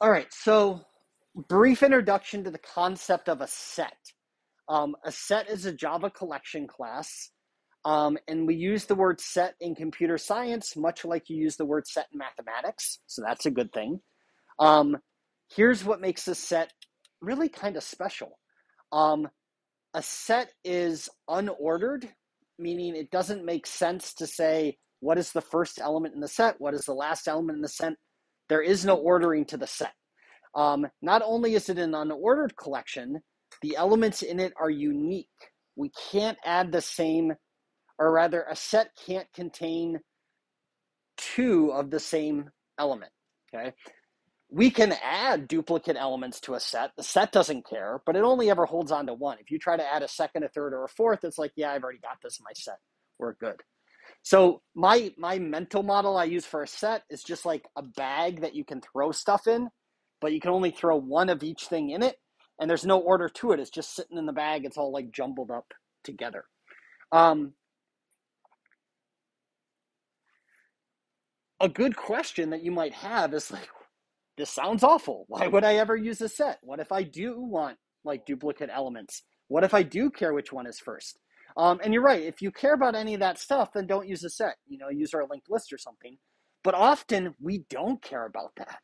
All right, so brief introduction to the concept of a set. Um, a set is a Java collection class, um, and we use the word set in computer science much like you use the word set in mathematics, so that's a good thing. Um, here's what makes a set really kind of special. Um, a set is unordered, meaning it doesn't make sense to say what is the first element in the set, what is the last element in the set. There is no ordering to the set. Um, not only is it an unordered collection, the elements in it are unique. We can't add the same, or rather, a set can't contain two of the same element. Okay. We can add duplicate elements to a set. The set doesn't care, but it only ever holds on to one. If you try to add a second, a third, or a fourth, it's like, yeah, I've already got this in my set. We're good. So my my mental model I use for a set is just like a bag that you can throw stuff in, but you can only throw one of each thing in it, and there's no order to it. It's just sitting in the bag. It's all like jumbled up together. Um, a good question that you might have is like, this sounds awful. Why would I ever use a set? What if I do want like duplicate elements? What if I do care which one is first? Um, and you're right. If you care about any of that stuff, then don't use a set. You know, use our linked list or something. But often we don't care about that.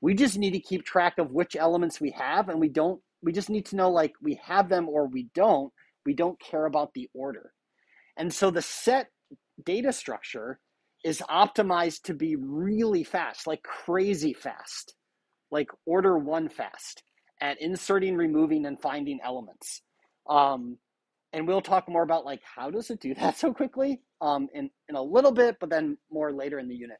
We just need to keep track of which elements we have, and we don't. We just need to know like we have them or we don't. We don't care about the order. And so the set data structure is optimized to be really fast, like crazy fast, like order one fast at inserting, removing, and finding elements. Um, and we'll talk more about like how does it do that so quickly um, in, in a little bit, but then more later in the unit.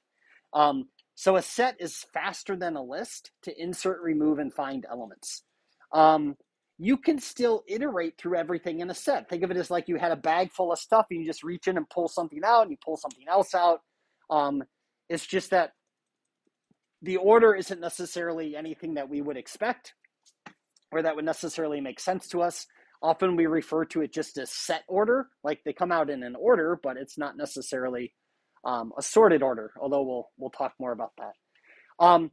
Um, so a set is faster than a list to insert, remove, and find elements. Um, you can still iterate through everything in a set. Think of it as like you had a bag full of stuff and you just reach in and pull something out and you pull something else out. Um, it's just that the order isn't necessarily anything that we would expect or that would necessarily make sense to us. Often we refer to it just as set order, like they come out in an order, but it's not necessarily um, a sorted order. Although we'll we'll talk more about that. Um,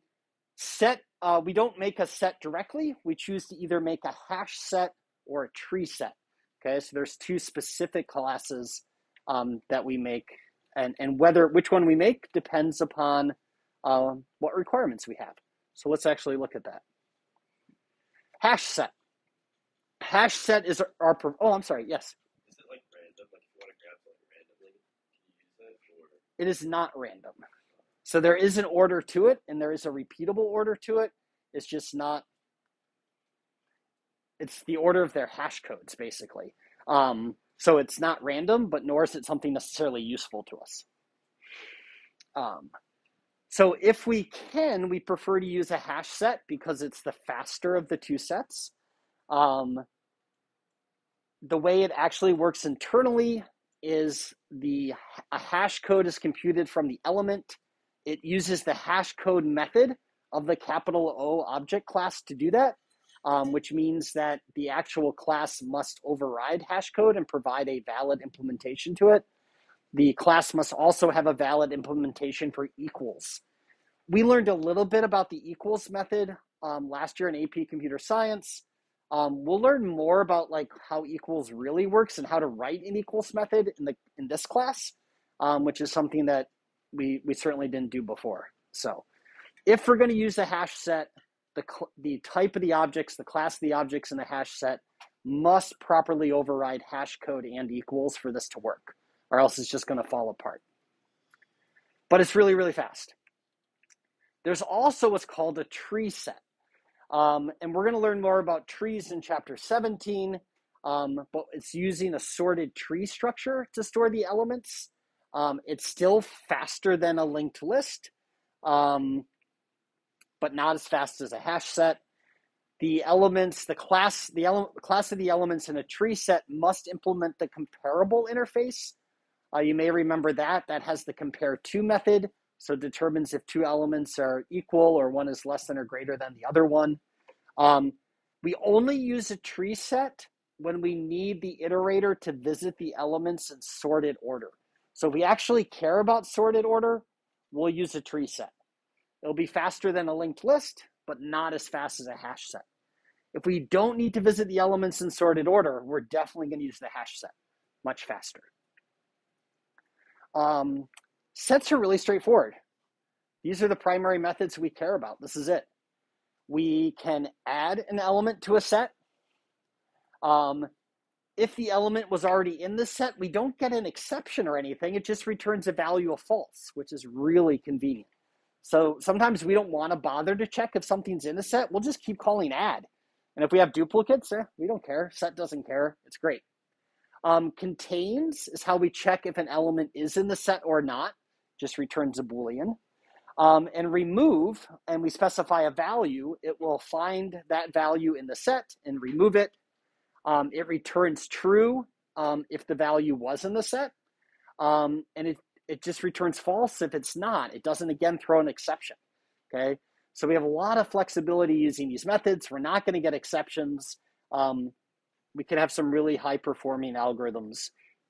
set uh, we don't make a set directly. We choose to either make a hash set or a tree set. Okay, so there's two specific classes um, that we make, and and whether which one we make depends upon um, what requirements we have. So let's actually look at that. Hash set hash set is our, our oh i'm sorry yes. Is it like random? Like you want to grab something randomly, can you use it? Or? It is not random. So there is an order to it and there is a repeatable order to it. It's just not it's the order of their hash codes basically. Um, so it's not random but nor is it something necessarily useful to us. Um, so if we can we prefer to use a hash set because it's the faster of the two sets um, the way it actually works internally is the a hash code is computed from the element. It uses the hash code method of the capital O object class to do that, um, which means that the actual class must override hash code and provide a valid implementation to it. The class must also have a valid implementation for equals. We learned a little bit about the equals method um, last year in AP Computer Science. Um, we'll learn more about like how equals really works and how to write an equals method in the in this class, um, which is something that we we certainly didn't do before. So, if we're going to use a hash set, the the type of the objects, the class of the objects in the hash set must properly override hash code and equals for this to work, or else it's just going to fall apart. But it's really really fast. There's also what's called a tree set. Um, and we're going to learn more about trees in chapter 17, um, but it's using a sorted tree structure to store the elements. Um, it's still faster than a linked list, um, but not as fast as a hash set. The elements, the class, the ele- class of the elements in a tree set must implement the comparable interface. Uh, you may remember that. That has the compare to method. So it determines if two elements are equal or one is less than or greater than the other one. Um, we only use a tree set when we need the iterator to visit the elements in sorted order. So if we actually care about sorted order, we'll use a tree set. It'll be faster than a linked list, but not as fast as a hash set. If we don't need to visit the elements in sorted order, we're definitely going to use the hash set much faster. Um, sets are really straightforward. These are the primary methods we care about. This is it. We can add an element to a set. Um, if the element was already in the set, we don't get an exception or anything. It just returns a value of false, which is really convenient. So sometimes we don't want to bother to check if something's in a set. We'll just keep calling add. And if we have duplicates, eh, we don't care. Set doesn't care. It's great. Um, contains is how we check if an element is in the set or not. Just returns a Boolean. Um, and remove, and we specify a value, it will find that value in the set and remove it. Um, it returns true um, if the value was in the set. Um, and it, it just returns false if it's not. It doesn't, again, throw an exception. Okay. So we have a lot of flexibility using these methods. We're not going to get exceptions. Um, we can have some really high performing algorithms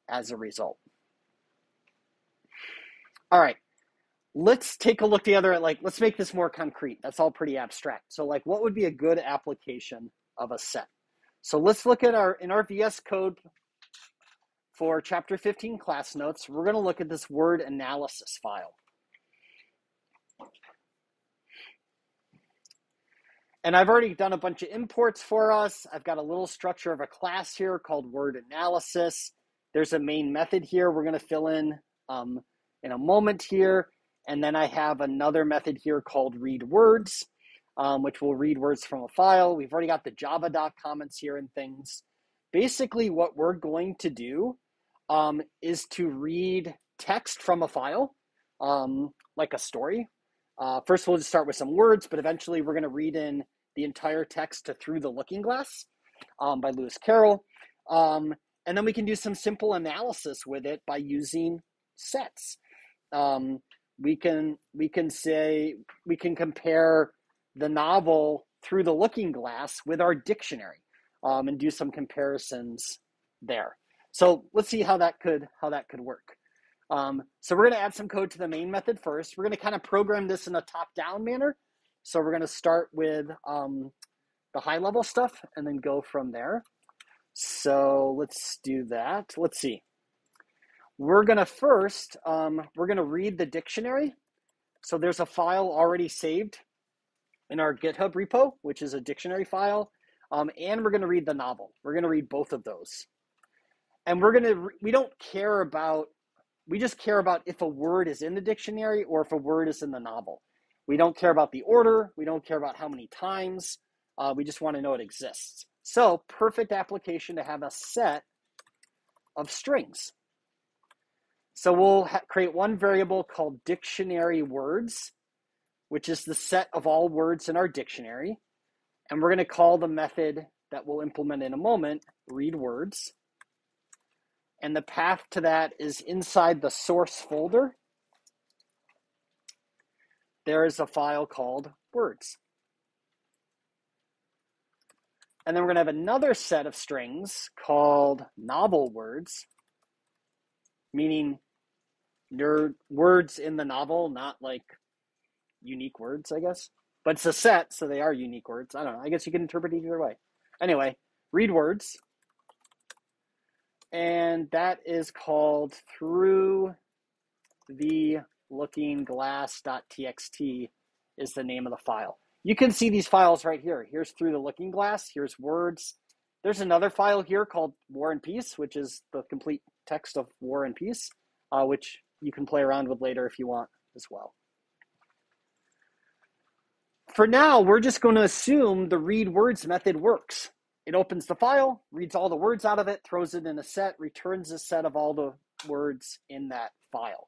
as a result. All right, let's take a look together at like, let's make this more concrete. That's all pretty abstract. So like what would be a good application of a set? So let's look at our, in our VS Code for chapter 15 class notes, we're gonna look at this word analysis file. And I've already done a bunch of imports for us. I've got a little structure of a class here called word analysis. There's a main method here we're going to fill in um, in a moment here. And then I have another method here called read words, um, which will read words from a file. We've already got the Java doc comments here and things. Basically, what we're going to do um, is to read text from a file, um, like a story, uh, first, we'll just start with some words, but eventually we're going to read in the entire text to Through the Looking Glass um, by Lewis Carroll. Um, and then we can do some simple analysis with it by using sets. Um, we can we can say we can compare the novel through the looking glass with our dictionary um, and do some comparisons there. So let's see how that could how that could work. Um, so we're going to add some code to the main method first. We're going to kind of program this in a top-down manner. So we're going to start with um, the high-level stuff and then go from there. So let's do that. Let's see. We're going to first, um, we're to read the dictionary. So there's a file already saved in our GitHub repo, which is a dictionary file. Um, and we're going to read the novel. We're going to read both of those. And we're to, we don't care about we just care about if a word is in the dictionary or if a word is in the novel. We don't care about the order. We don't care about how many times. Uh, we just want to know it exists. So, perfect application to have a set of strings. So, we'll ha- create one variable called dictionary words, which is the set of all words in our dictionary. And we're going to call the method that we'll implement in a moment read words and the path to that is inside the source folder. There is a file called words. And then we're going to have another set of strings called novel words, meaning they're words in the novel, not like unique words, I guess. But it's a set, so they are unique words. I don't know. I guess you can interpret it either way. Anyway, read words and that is called through the looking glass.txt is the name of the file. You can see these files right here. Here's through the looking glass, here's words. There's another file here called War and Peace, which is the complete text of War and Peace, uh, which you can play around with later if you want as well. For now, we're just going to assume the read words method works. It opens the file, reads all the words out of it, throws it in a set, returns a set of all the words in that file.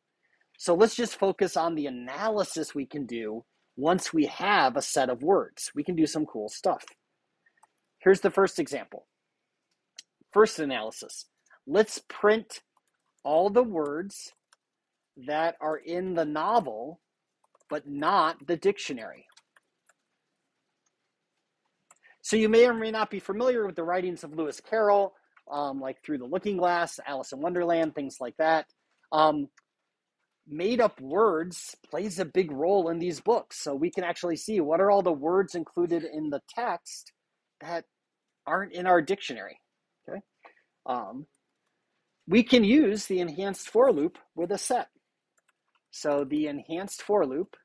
So let's just focus on the analysis we can do once we have a set of words. We can do some cool stuff. Here's the first example. First analysis. Let's print all the words that are in the novel, but not the dictionary. So you may or may not be familiar with the writings of Lewis Carroll, um, like Through the Looking Glass, Alice in Wonderland, things like that. Um, made up words plays a big role in these books. So we can actually see what are all the words included in the text that aren't in our dictionary. Okay. Um, we can use the enhanced for loop with a set. So the enhanced for loop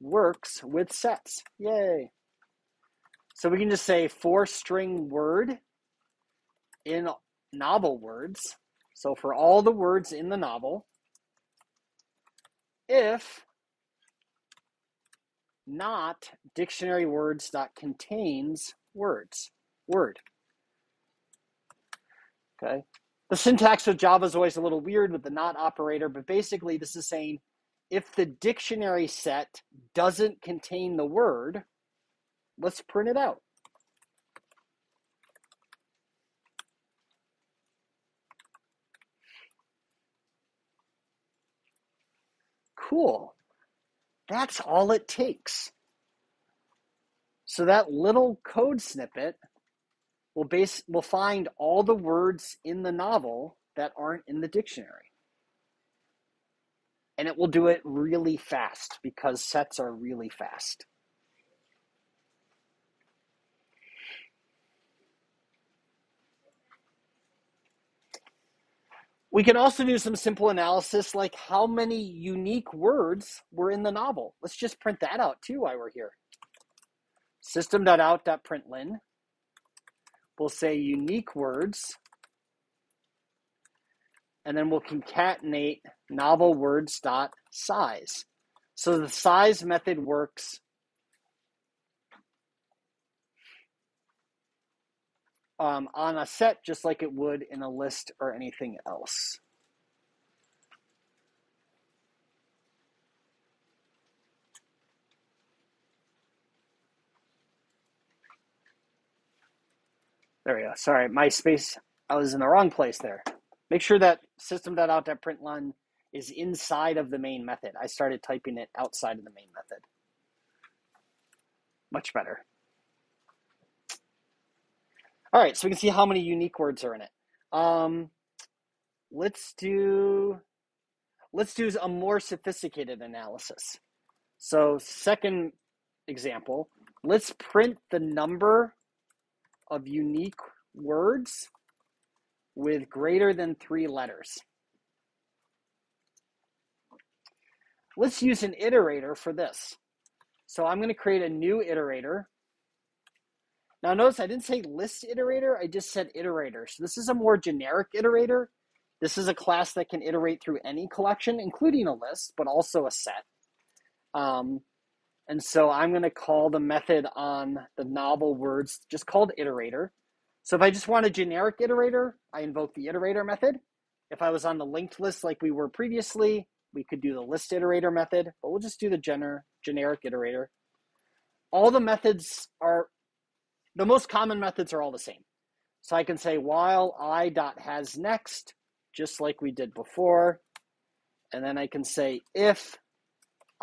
works with sets. Yay. So we can just say for string word in novel words. So for all the words in the novel, if not dictionary words that contains words, word. Okay. The syntax of Java is always a little weird with the not operator, but basically this is saying if the dictionary set doesn't contain the word, let's print it out. Cool. That's all it takes. So that little code snippet will base will find all the words in the novel that aren't in the dictionary. And it will do it really fast because sets are really fast. We can also do some simple analysis like how many unique words were in the novel. Let's just print that out too while we're here. System.out.println we'll say unique words, and then we'll concatenate novel words dot size. So the size method works um, on a set just like it would in a list or anything else. There we go. Sorry, my space, I was in the wrong place there. Make sure that system.out.println is inside of the main method. I started typing it outside of the main method. Much better. All right, so we can see how many unique words are in it. Um, let's do let's do a more sophisticated analysis. So second example, let's print the number of unique words with greater than three letters. Let's use an iterator for this. So I'm going to create a new iterator. Now notice I didn't say list iterator, I just said iterator. So this is a more generic iterator. This is a class that can iterate through any collection, including a list, but also a set. Um, and so I'm going to call the method on the novel words just called iterator. So if I just want a generic iterator, I invoke the iterator method. If I was on the linked list like we were previously, we could do the list iterator method, but we'll just do the gener- generic iterator. All the methods are, the most common methods are all the same. So I can say while i dot has next, just like we did before. And then I can say if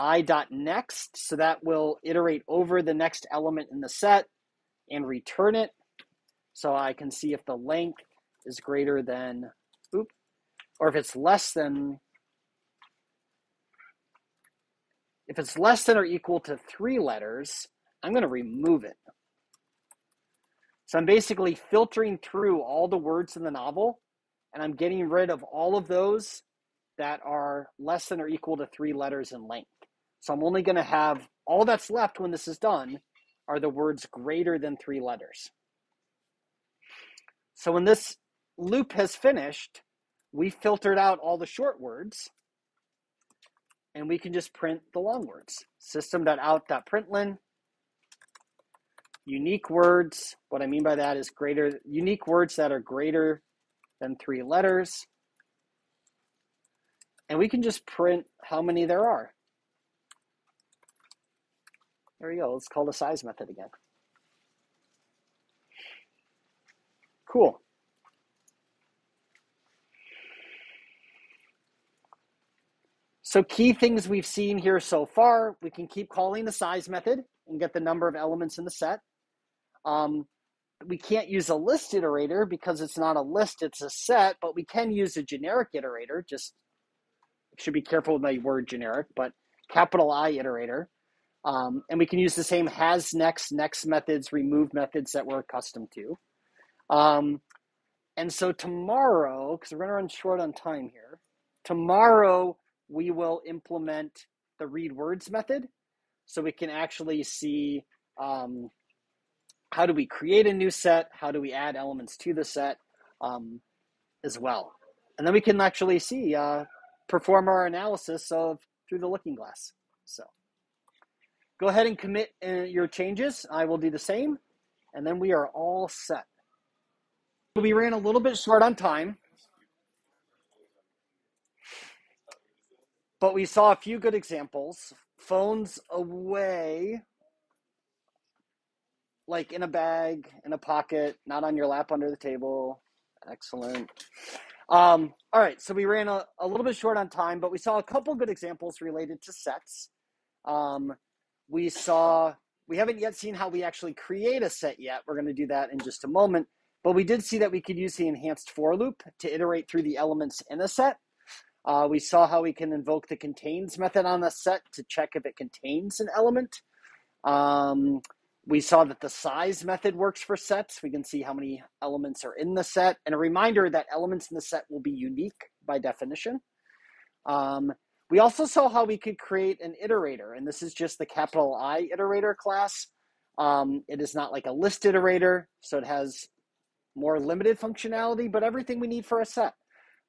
i dot next, so that will iterate over the next element in the set and return it. So I can see if the length is greater than, oop, or if it's less than, if it's less than or equal to three letters, I'm going to remove it. So I'm basically filtering through all the words in the novel and I'm getting rid of all of those that are less than or equal to three letters in length. So I'm only going to have all that's left when this is done are the words greater than three letters. So when this loop has finished, we filtered out all the short words and we can just print the long words. System.out.println unique words. What I mean by that is greater unique words that are greater than three letters. And we can just print how many there are. There we go. Let's call the size method again. Cool. So key things we've seen here so far, we can keep calling the size method and get the number of elements in the set. Um, we can't use a list iterator because it's not a list, it's a set, but we can use a generic iterator, just should be careful with my word generic, but capital I iterator. Um, and we can use the same has next, next methods, remove methods that we're accustomed to. Um, and so tomorrow, because we're going to run short on time here, tomorrow we will implement the read words method so we can actually see um, how do we create a new set, how do we add elements to the set um, as well. And then we can actually see, uh, perform our analysis of through the looking glass. So go ahead and commit uh, your changes. I will do the same. And then we are all set. We ran a little bit short on time, but we saw a few good examples. Phones away, like in a bag, in a pocket, not on your lap under the table. Excellent. Um, all right, so we ran a, a little bit short on time, but we saw a couple good examples related to sets. Um, we saw, we haven't yet seen how we actually create a set yet. We're going to do that in just a moment. But we did see that we could use the enhanced for loop to iterate through the elements in a set. Uh, we saw how we can invoke the contains method on a set to check if it contains an element. Um, we saw that the size method works for sets. We can see how many elements are in the set. And a reminder that elements in the set will be unique by definition. Um, we also saw how we could create an iterator, and this is just the capital I iterator class. Um, it is not like a list iterator, so it has more limited functionality, but everything we need for a set.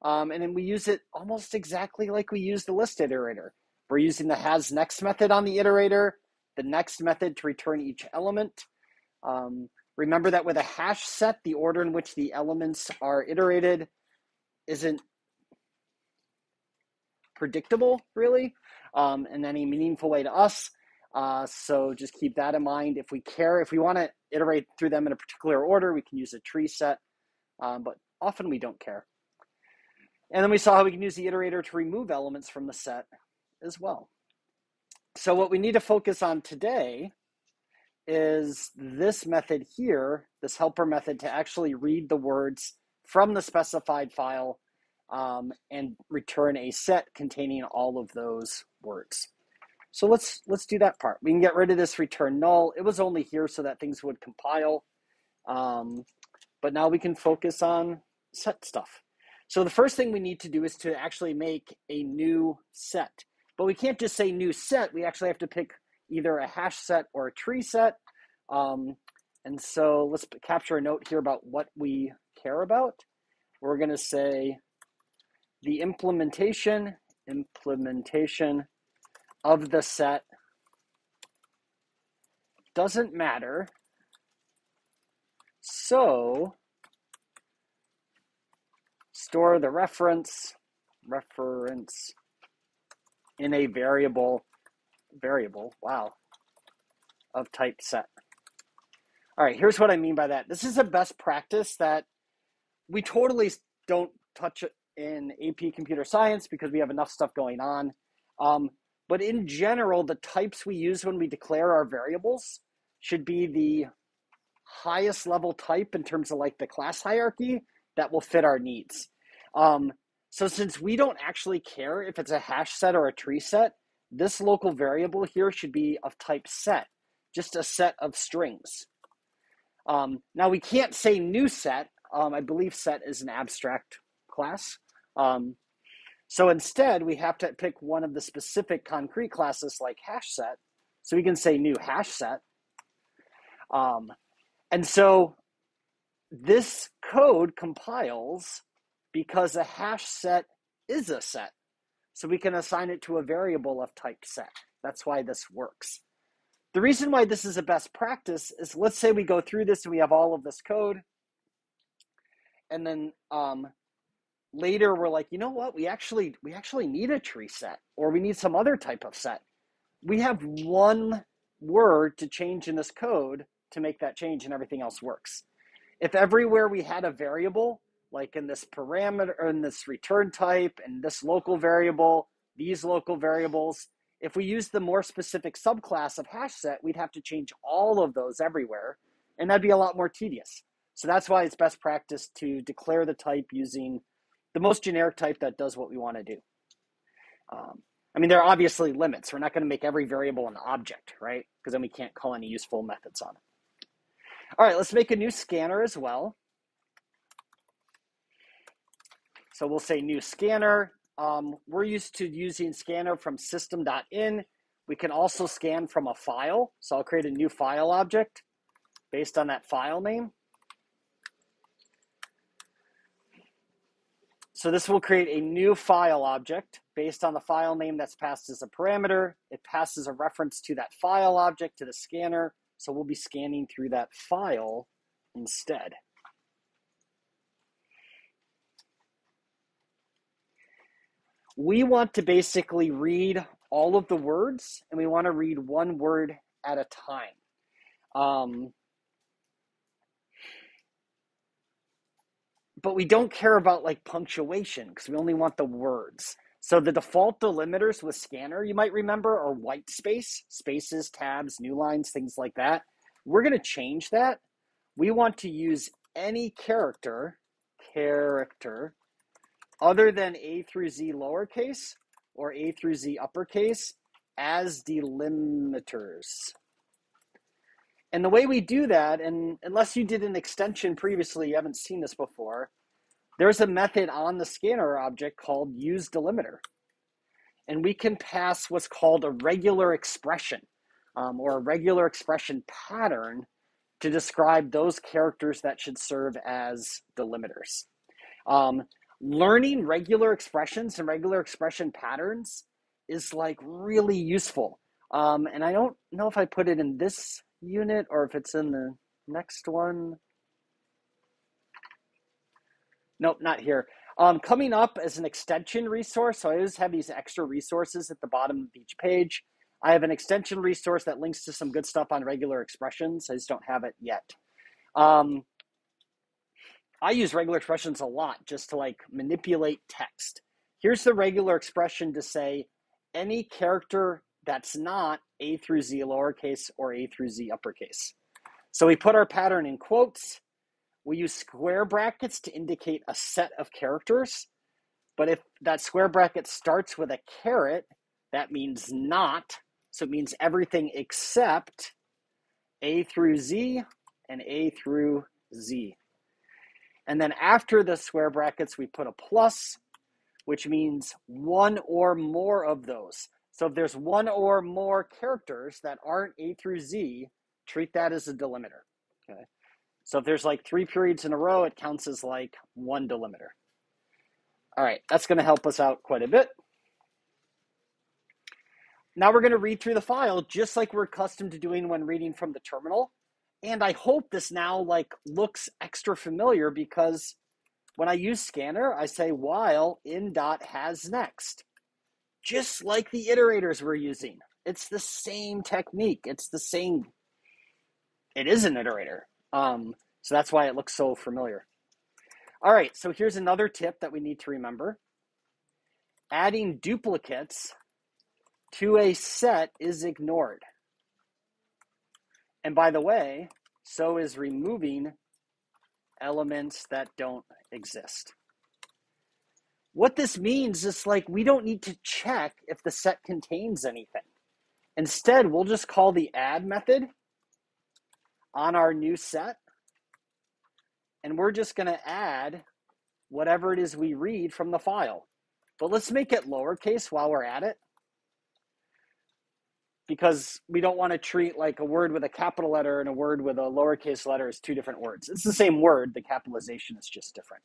Um, and then we use it almost exactly like we use the list iterator. We're using the has next method on the iterator, the next method to return each element. Um, remember that with a hash set, the order in which the elements are iterated isn't predictable, really, um, in any meaningful way to us. Uh, so just keep that in mind. If we care, if we want to iterate through them in a particular order, we can use a tree set, um, but often we don't care. And then we saw how we can use the iterator to remove elements from the set as well. So what we need to focus on today is this method here, this helper method to actually read the words from the specified file um, and return a set containing all of those words. So let's let's do that part. We can get rid of this return null. It was only here so that things would compile. Um, but now we can focus on set stuff. So the first thing we need to do is to actually make a new set. But we can't just say new set. We actually have to pick either a hash set or a tree set. Um, and so let's capture a note here about what we care about. We're going to say the implementation, implementation of the set doesn't matter. So store the reference, reference in a variable, variable, wow, of type set. All right, here's what I mean by that. This is a best practice that we totally don't touch it in AP computer science because we have enough stuff going on. Um, but in general, the types we use when we declare our variables should be the highest level type in terms of like the class hierarchy that will fit our needs. Um, so since we don't actually care if it's a hash set or a tree set, this local variable here should be of type set, just a set of strings. Um, now we can't say new set. Um, I believe set is an abstract class. Um, so instead, we have to pick one of the specific concrete classes like hash set. So we can say new hash set. Um, and so this code compiles because a hash set is a set. So we can assign it to a variable of type set. That's why this works. The reason why this is a best practice is let's say we go through this and we have all of this code. And then um, later we're like, you know what? We actually we actually need a tree set or we need some other type of set. We have one word to change in this code to make that change and everything else works. If everywhere we had a variable, like in this parameter or in this return type and this local variable, these local variables, if we use the more specific subclass of hash set, we'd have to change all of those everywhere, and that'd be a lot more tedious. So that's why it's best practice to declare the type using the most generic type that does what we want to do. Um, I mean, there are obviously limits. We're not going to make every variable an object, right? Because then we can't call any useful methods on it. All right, let's make a new scanner as well. So we'll say new scanner. Um, we're used to using scanner from system.in. We can also scan from a file. So I'll create a new file object based on that file name. So this will create a new file object based on the file name that's passed as a parameter. It passes a reference to that file object to the scanner. So we'll be scanning through that file instead. We want to basically read all of the words and we want to read one word at a time. Um, but we don't care about like punctuation because we only want the words. So the default delimiters with scanner, you might remember, are white space, spaces, tabs, new lines, things like that. We're going to change that. We want to use any character, character, other than A through Z lowercase or A through Z uppercase as delimiters. And the way we do that, and unless you did an extension previously, you haven't seen this before, there's a method on the scanner object called use delimiter. And we can pass what's called a regular expression um, or a regular expression pattern to describe those characters that should serve as delimiters. Um, learning regular expressions and regular expression patterns is like really useful. Um, and I don't know if I put it in this unit or if it's in the next one. Nope, not here. Um, coming up as an extension resource, so I always have these extra resources at the bottom of each page. I have an extension resource that links to some good stuff on regular expressions. I just don't have it yet. Um, I use regular expressions a lot just to like manipulate text. Here's the regular expression to say any character that's not A through Z lowercase or A through Z uppercase. So we put our pattern in quotes. We use square brackets to indicate a set of characters. But if that square bracket starts with a caret, that means not. So it means everything except A through Z and A through Z. And then after the square brackets, we put a plus, which means one or more of those. So if there's one or more characters that aren't A through Z, treat that as a delimiter. Okay. So if there's like three periods in a row, it counts as like one delimiter. All right, that's going to help us out quite a bit. Now we're going to read through the file just like we're accustomed to doing when reading from the terminal. And I hope this now like looks extra familiar because when I use scanner, I say while in dot has next, just like the iterators we're using. It's the same technique. It's the same. It is an iterator. Um, so that's why it looks so familiar. All right, so here's another tip that we need to remember. Adding duplicates to a set is ignored. And by the way, so is removing elements that don't exist. What this means is like we don't need to check if the set contains anything. Instead, we'll just call the add method on our new set. And we're just going to add whatever it is we read from the file. But let's make it lowercase while we're at it because we don't want to treat like a word with a capital letter and a word with a lowercase letter as two different words. It's the same word, the capitalization is just different.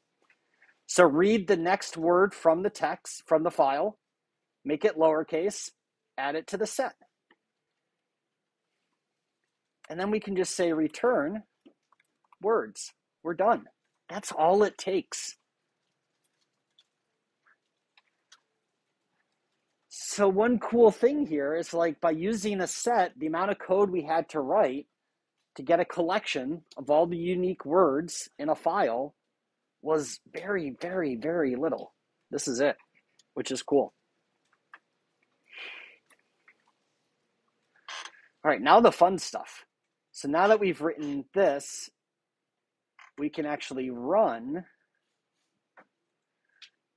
So read the next word from the text, from the file, make it lowercase, add it to the set. And then we can just say return words. We're done. That's all it takes. So one cool thing here is like by using a set, the amount of code we had to write to get a collection of all the unique words in a file was very, very, very little. This is it, which is cool. All right, now the fun stuff. So now that we've written this, we can actually run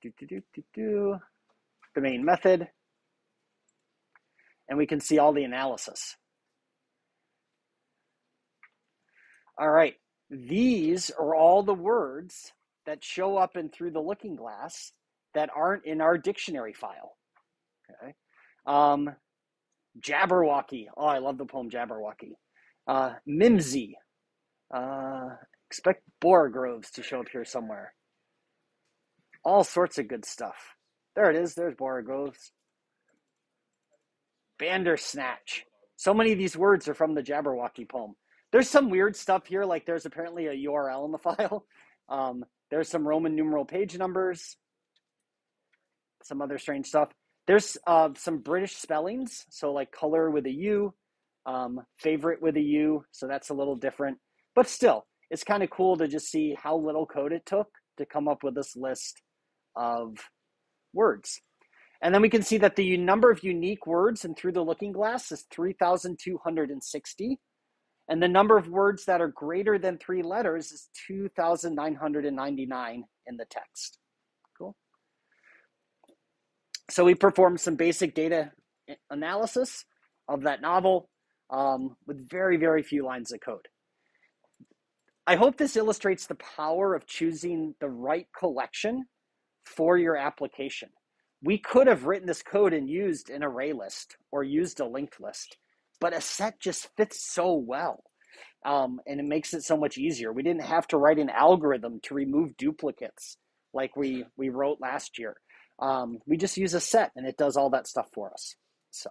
do, do, do, the main method and we can see all the analysis. All right, these are all the words that show up in through the looking glass that aren't in our dictionary file. Okay. Um, Jabberwocky. Oh, I love the poem Jabberwocky. Uh, Mimsy. Uh, expect Borogoves to show up here somewhere. All sorts of good stuff. There it is. There's Borogoves. Bandersnatch. So many of these words are from the Jabberwocky poem. There's some weird stuff here, like there's apparently a URL in the file. Um, there's some Roman numeral page numbers, some other strange stuff. There's uh, some British spellings, so like color with a U, um, favorite with a U, so that's a little different. But still, it's kind of cool to just see how little code it took to come up with this list of words. And then we can see that the number of unique words and through the looking glass is 3,260. And the number of words that are greater than three letters is 2,999 in the text. Cool. So we performed some basic data analysis of that novel um, with very, very few lines of code. I hope this illustrates the power of choosing the right collection for your application. We could have written this code and used an array list or used a linked list but a set just fits so well. Um, and it makes it so much easier. We didn't have to write an algorithm to remove duplicates like we, we wrote last year. Um, we just use a set and it does all that stuff for us. So.